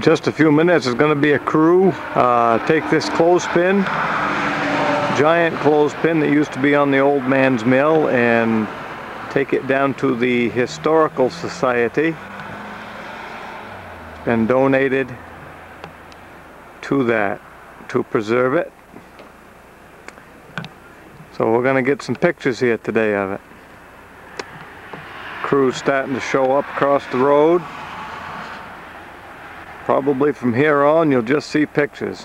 Just a few minutes, there's going to be a crew uh, take this clothespin, giant clothespin that used to be on the old Mann's mill, and take it down to the Historical Society. Been donated to that to preserve it. So we're going to get some pictures here today of it. Crew's starting to show up across the road. Probably from here on you'll just see pictures.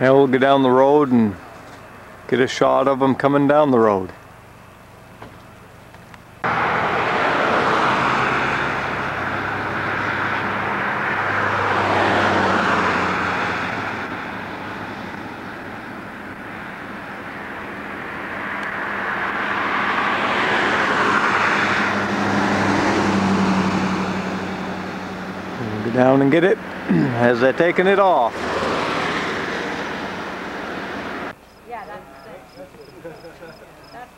Now we'll go down the road and get a shot of them coming down the road. Down and get it as they're taking it off. That's, that's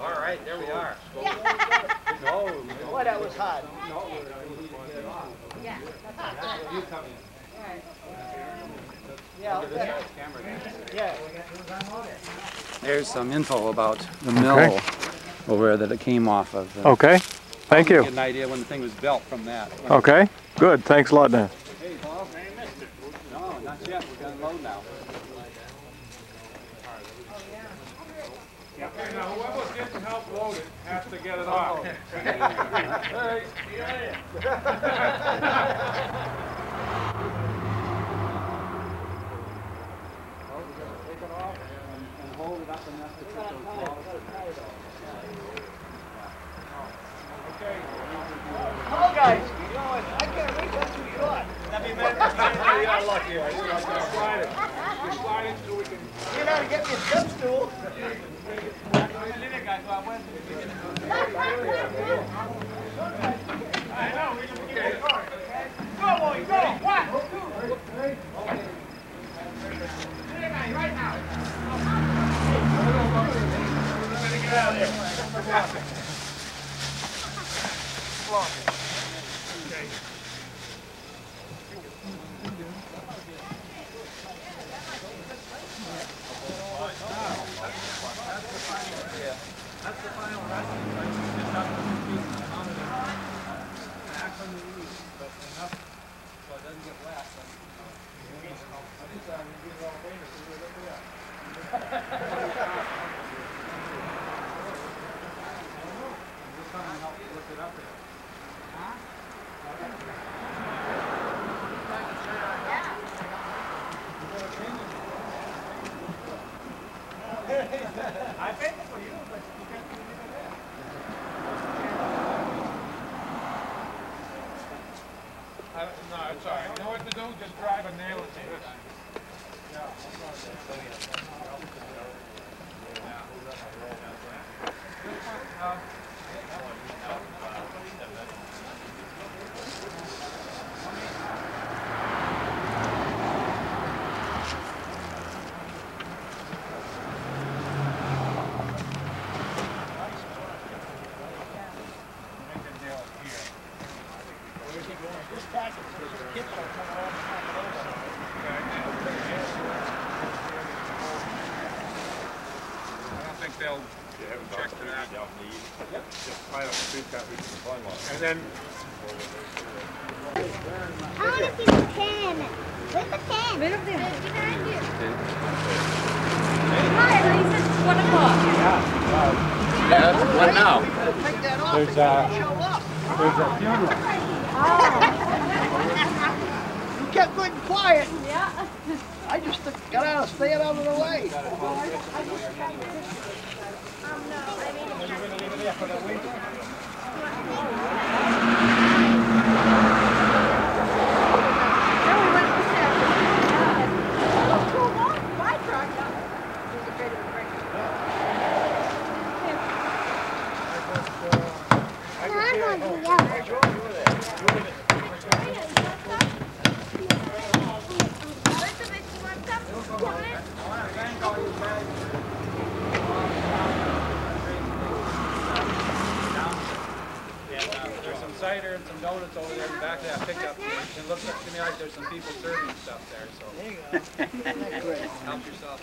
All right, there we are. Boy, that was hot. yeah. You come in. Yeah, yeah. There's some info about the mill. Okay. over there that it came off of. uh, Okay, thank you. Get you. an idea when the thing was built from that. Okay, good, thanks a lot, Dan. Hey, Bob. No, not yet. We're gonna load now. Okay, now whoever's getting help load it has to get it off. Hey, And hold it up and that's the Hello, guys. You know what? I can't reach that too short. You're lucky. Just slide it. Just slide it so we can. You know, to get me a step down there. Okay. No, right. You know what to do? Just drive a nail into. Make the nail here. This package, this kid's gonna come around and knock it over. I don't think they'll check to that. Just try to shoot that we can climb on. And then, I want to see the pen. Where's the pen? Right up there. behind you. Hi, Lisa. It's one o'clock. Yeah, what now? That There's, uh, up. There's a funeral. You kept good and quiet. Yeah. I just got out of staying out of the way. No, I'm going to yell. Elizabeth, you want some? You want it? There's some some donuts over there in the back of that pickup. It looks like to me like there's some people serving stuff there, so There you go. help yourself.